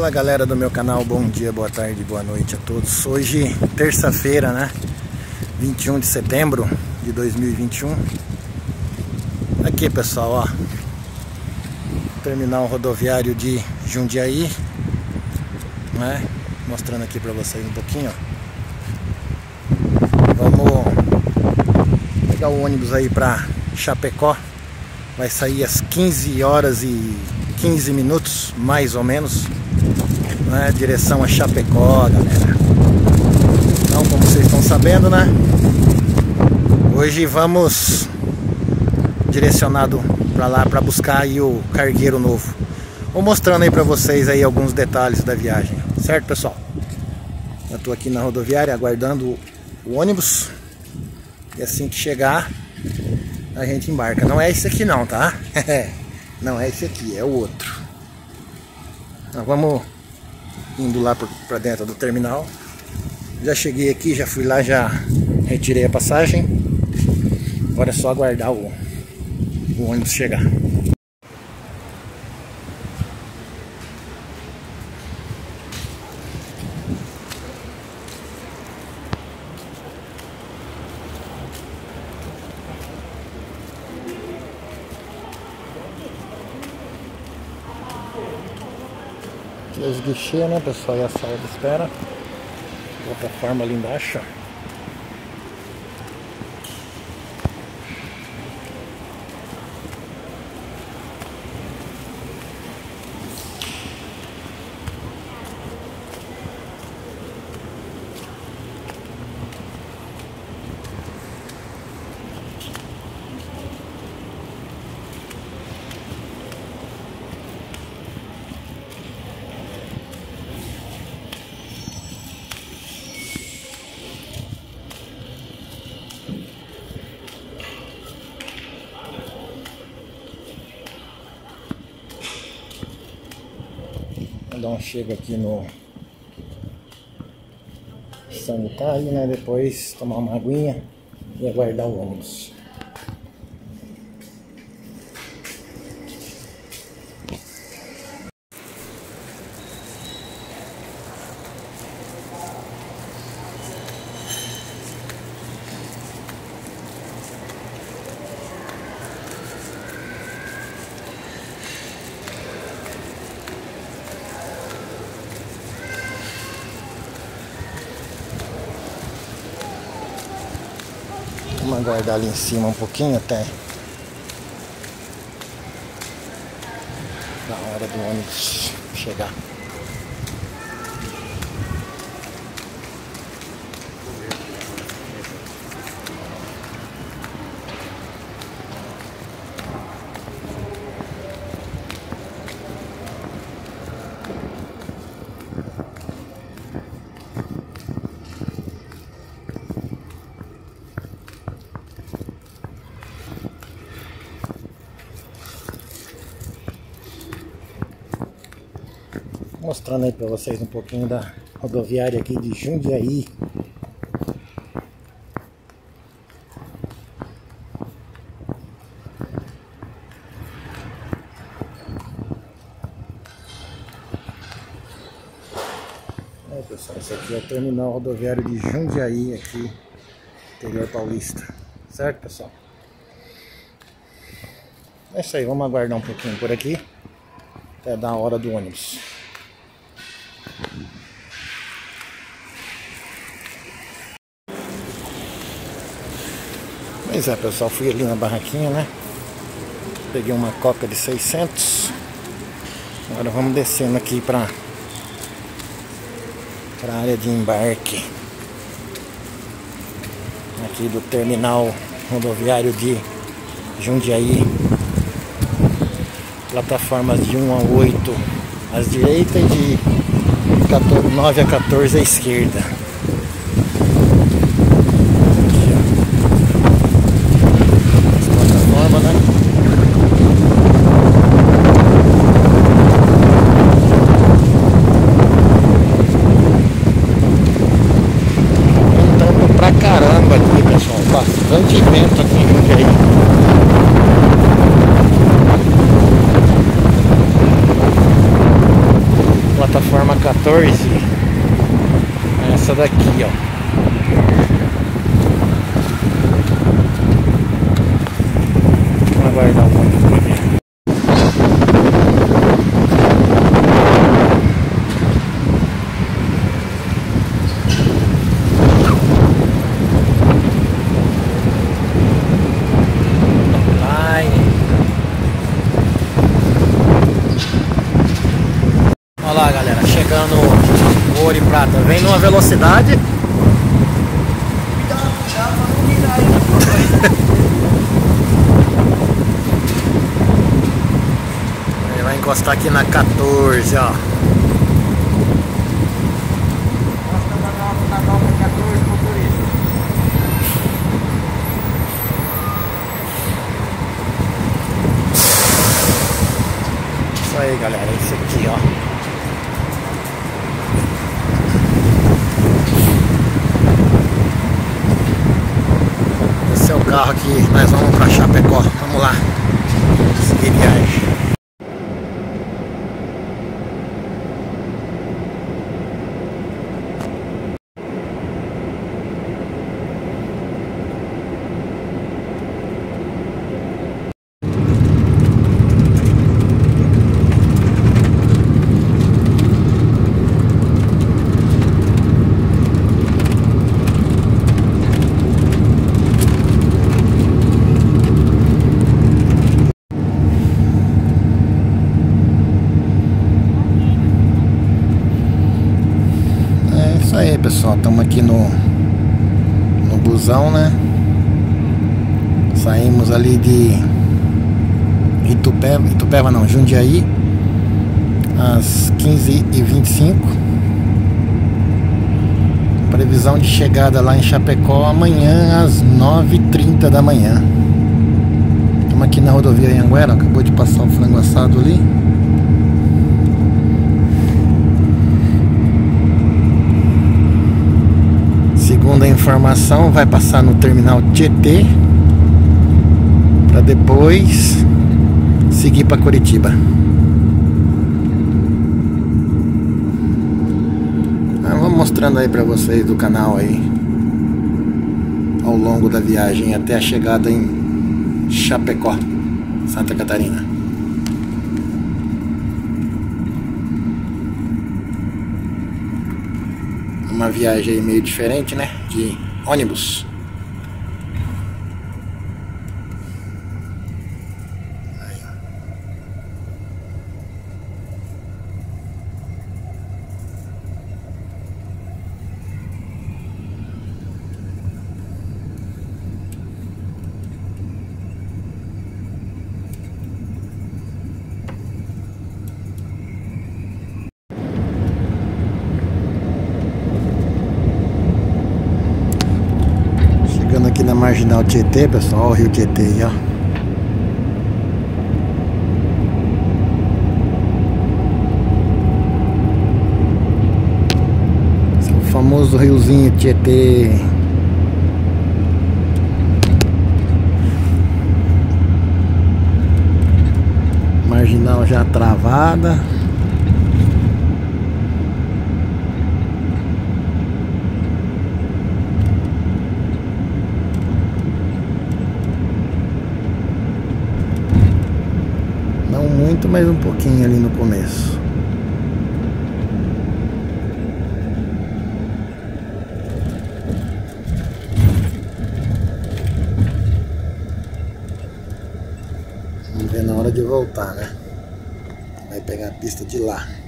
Fala galera do meu canal, bom dia, boa tarde, boa noite a todos. Hoje, terça-feira, né? 21 de setembro de 2021. Aqui pessoal, ó. Terminal rodoviário de Jundiaí, né? Mostrando aqui pra vocês um pouquinho, ó. Vamos pegar o ônibus aí pra Chapecó. Vai sair às 15 horas e 15 minutos, mais ou menos, né? Direção a Chapecó, galera. Então, como vocês estão sabendo, né? Hoje vamos direcionado para lá para buscar aí o cargueiro novo. Vou mostrando aí para vocês aí alguns detalhes da viagem, certo, pessoal? Eu tô aqui na rodoviária aguardando o ônibus. E assim que chegar, a gente embarca. Não é esse aqui não, tá? Não é esse aqui, é o outro. Vamos indo lá para dentro do terminal. Já cheguei aqui, já fui lá, já retirei a passagem. Agora é só aguardar o, o ônibus chegar. Os né pessoal? E a sala de espera. Plataforma ali embaixo. Dar um chego aqui no sanitário, né? Depois tomar uma aguinha e aguardar o ônibus. Aguardar ali em cima um pouquinho até na hora do ônibus chegar. Aí para vocês um pouquinho da rodoviária aqui de Jundiaí. É pessoal, esse aqui é o terminal rodoviário de Jundiaí aqui, interior paulista. Certo pessoal? É isso aí, vamos aguardar um pouquinho por aqui até dar a hora do ônibus. Pois é, pessoal, fui ali na barraquinha, né? Peguei uma coca de 600. Agora vamos descendo aqui para para área de embarque. Aqui do terminal rodoviário de Jundiaí. Plataformas de 1 a 8 à direita e de 14, 9 a 14 à esquerda. caramba aqui, pessoal. Bastante vento aqui em Jundiaí. Plataforma 14. Essa daqui, ó. Vamos aguardar um pouquinho. Olha lá galera, chegando o ouro e prata, vem numa velocidade. Ele vai encostar aqui na 14, ó. Isso aí galera, esse aqui ó Esse é o carro que nós vamos para Chapecó. Vamos lá. Seguir viagem. É isso aí pessoal, estamos aqui no no busão, né? Saímos ali de Itupeva, Itupeva não, Jundiaí às 15h25 Previsão de chegada lá em Chapecó amanhã às 9h30 da manhã. Estamos aqui na rodovia Anguera, acabou de passar o frango assado ali Segundo a informação, vai passar no terminal Tietê para depois seguir para Curitiba. Ah, vamos mostrando aí para vocês do canal aí ao longo da viagem até a chegada em Chapecó, Santa Catarina. Uma viagem meio diferente, né? De ônibus. Aí. Chegando aqui na marginal Tietê, pessoal, olha o rio Tietê aí, ó. Esse é o famoso riozinho Tietê. Marginal já travada. Não muito, mas um pouquinho ali no começo. Vamos ver na hora de voltar, né? Vai pegar a pista de lá.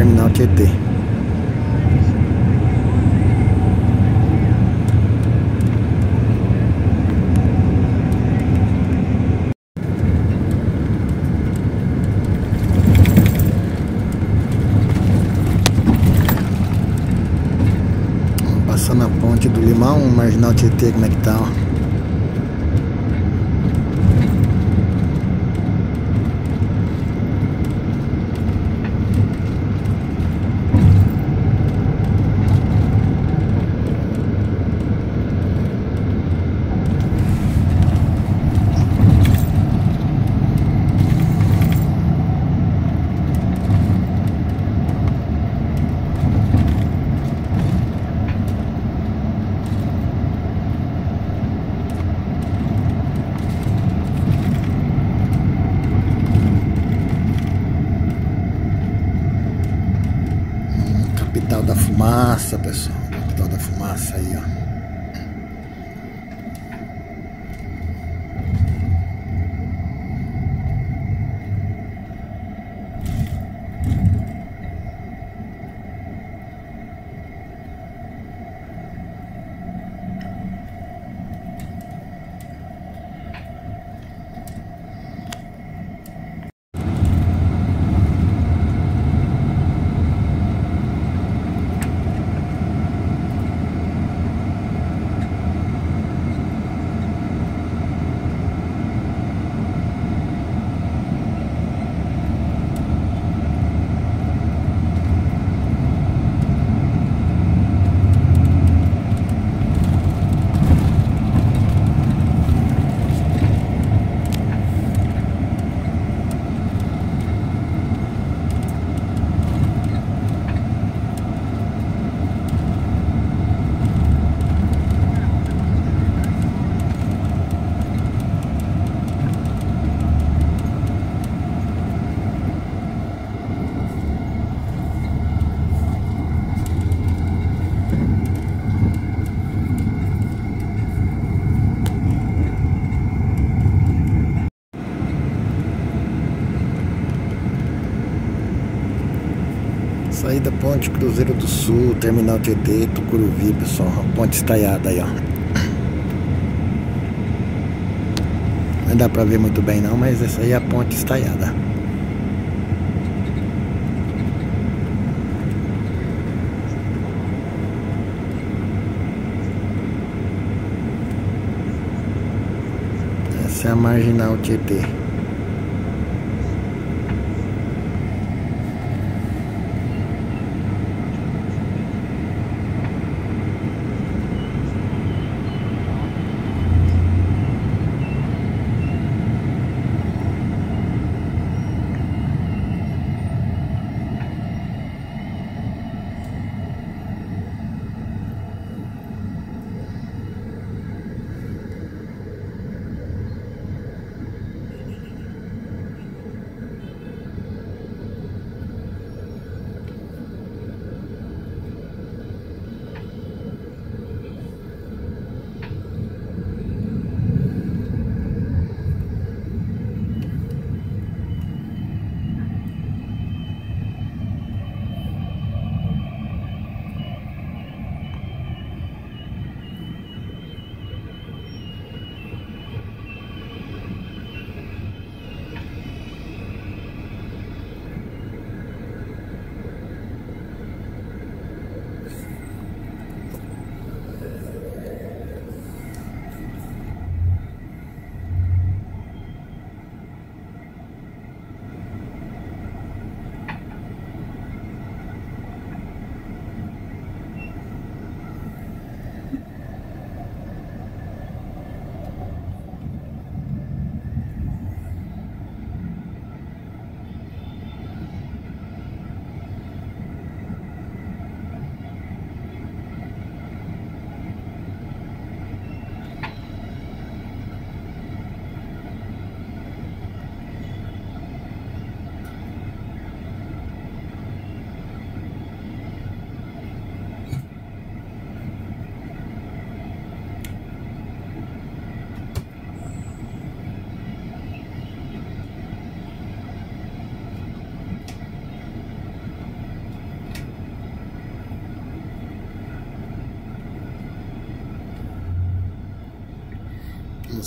Terminal Tietê. Passando a ponte do Limão, Marginal Tietê, como é que tá, ó. corazón. Saída Ponte Cruzeiro do Sul, Terminal Tietê, Tucuruvi, pessoal. A ponte estaiada aí, ó. Não dá pra ver muito bem não, mas essa aí é a ponte estaiada. Essa é a Marginal Tietê.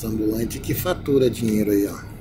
Os ambulantes que fatura dinheiro aí, ó.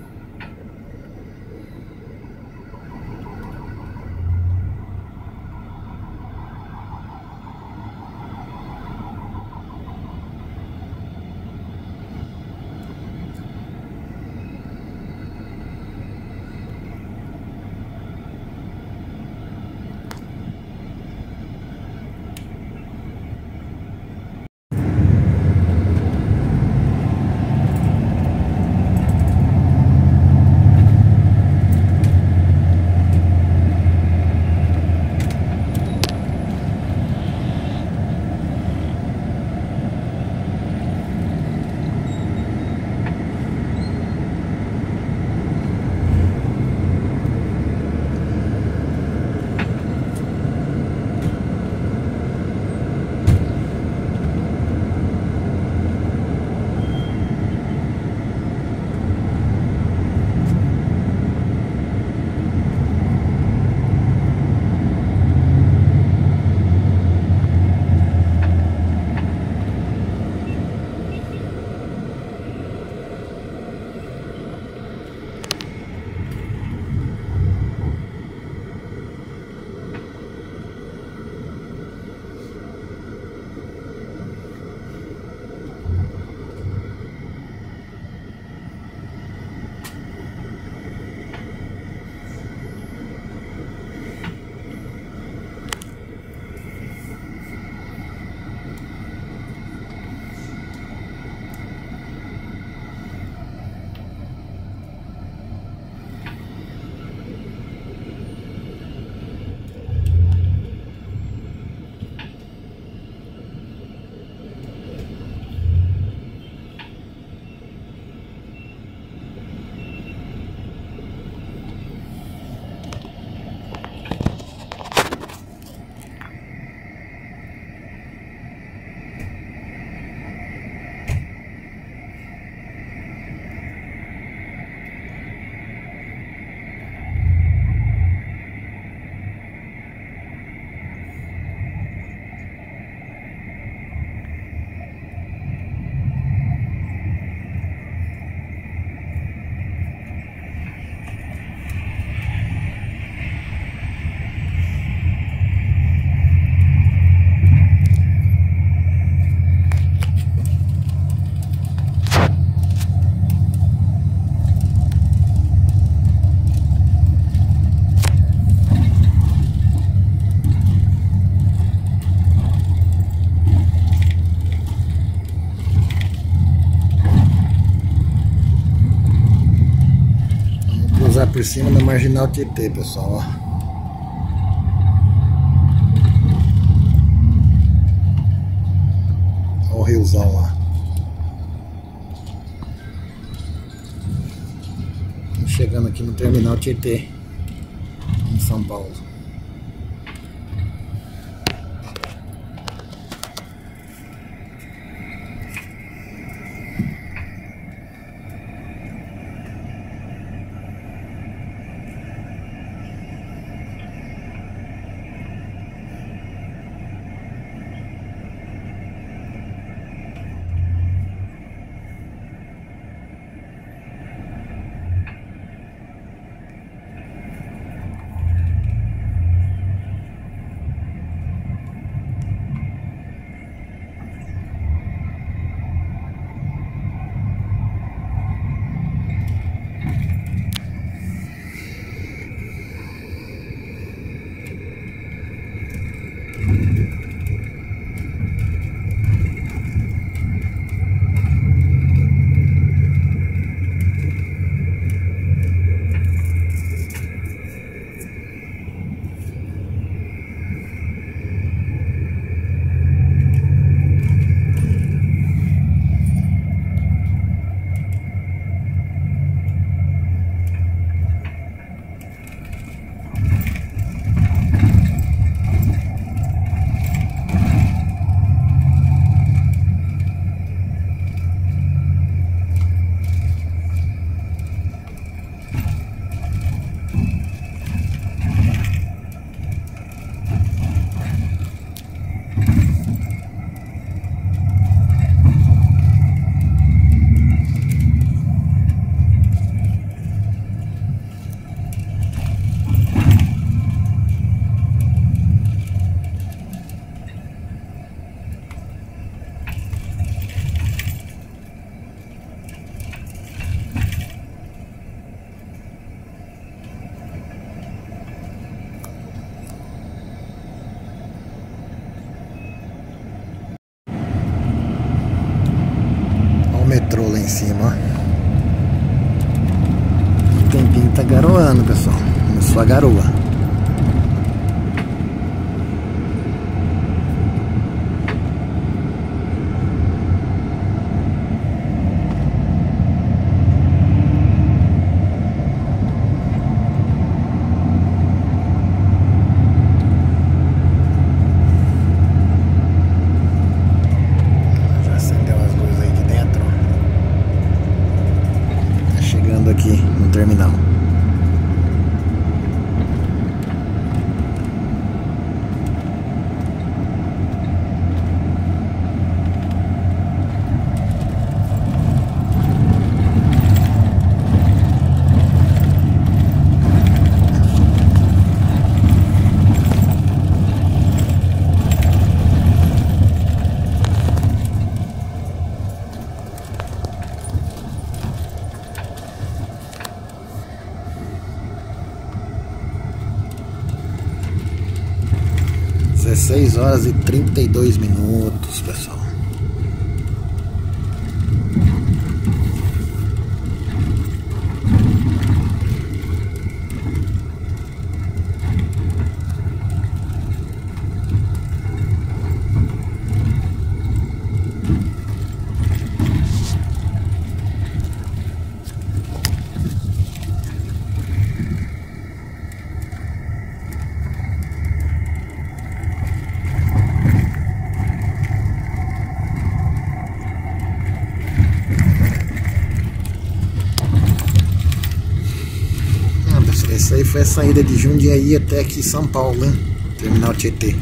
Por cima da Marginal Tietê, pessoal, ó. O riozão lá. Chegando aqui no terminal Tietê, em São Paulo. 16 horas e 32 minutos, pessoal. Essa aí foi a saída de Jundiaí até aqui São Paulo, hein? Terminal Tietê.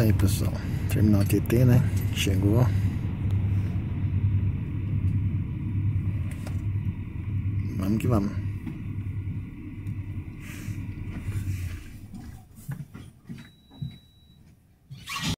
Aí, pessoal. Terminal TT, né? Chegou. Vamos que vamos.